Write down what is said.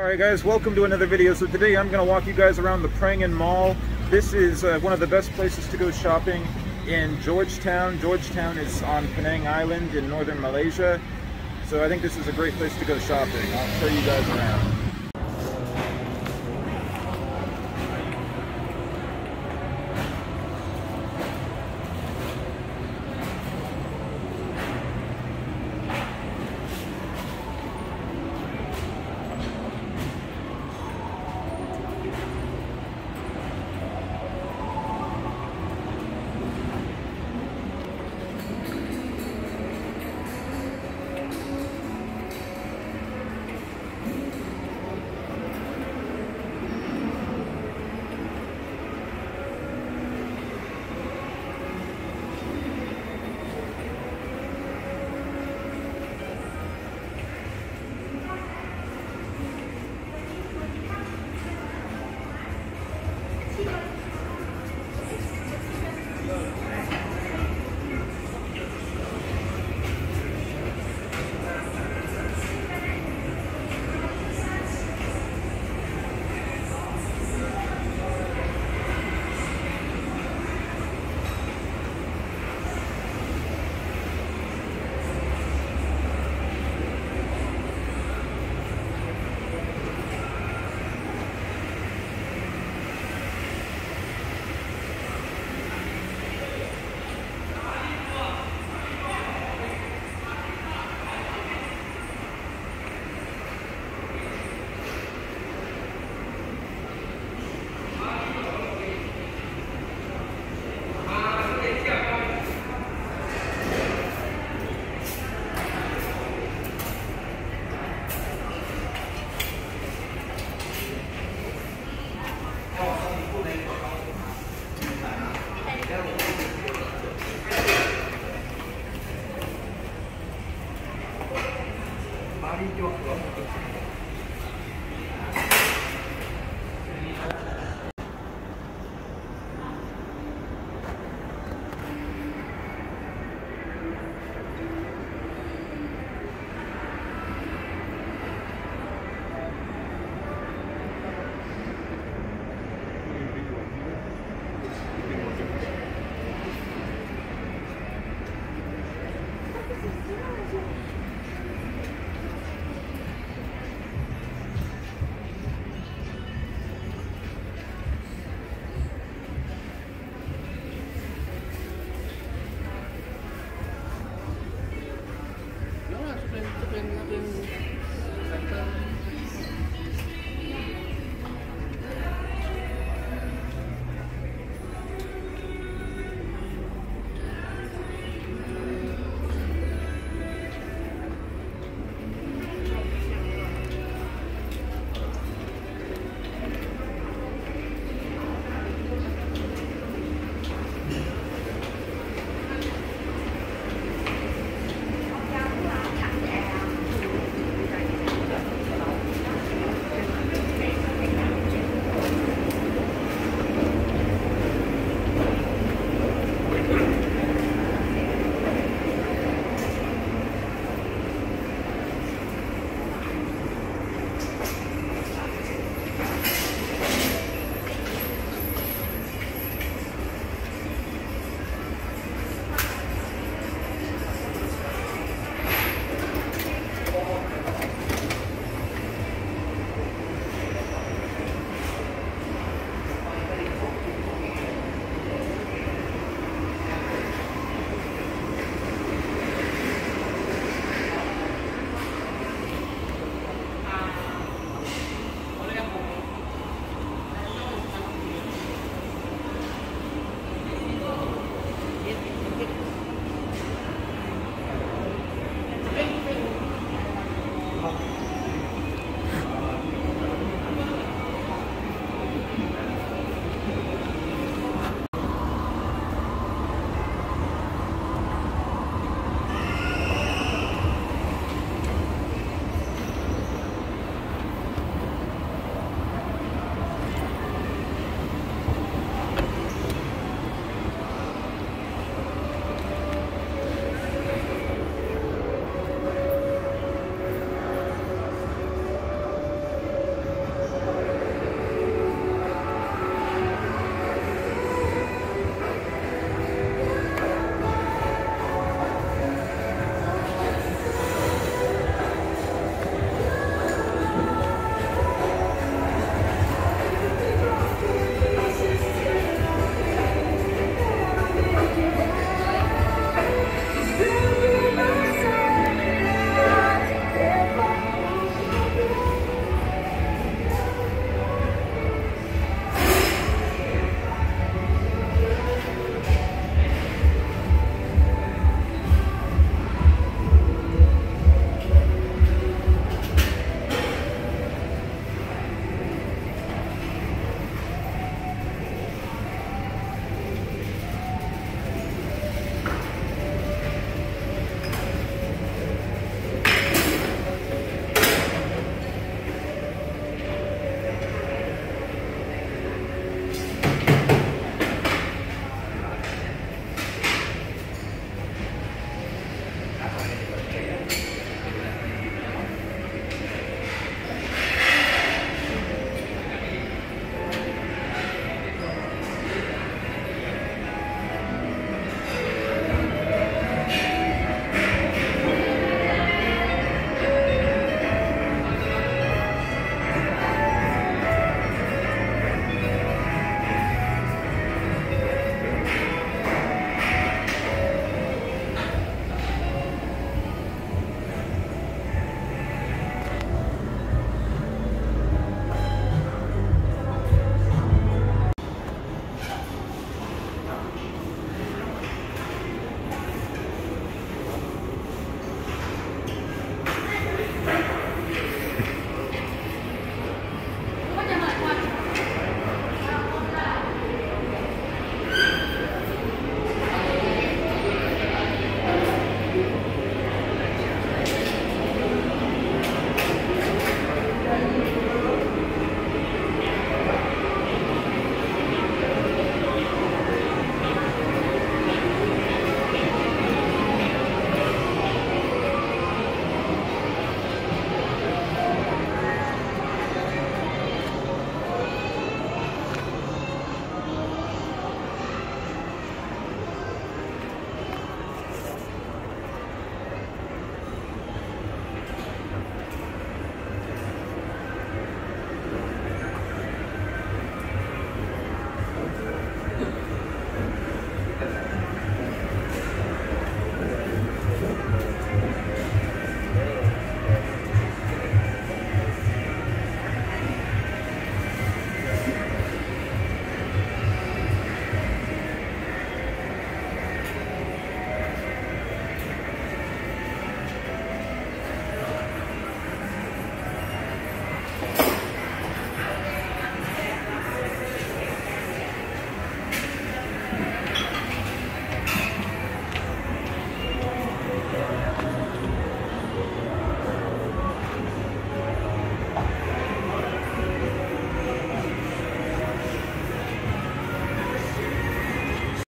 Alright guys, welcome to another video. So today I'm going to walk you guys around the Prangin Mall. This is uh, one of the best places to go shopping in Georgetown. Georgetown is on Penang Island in northern Malaysia. So I think this is a great place to go shopping. I'll show you guys around. 이만큼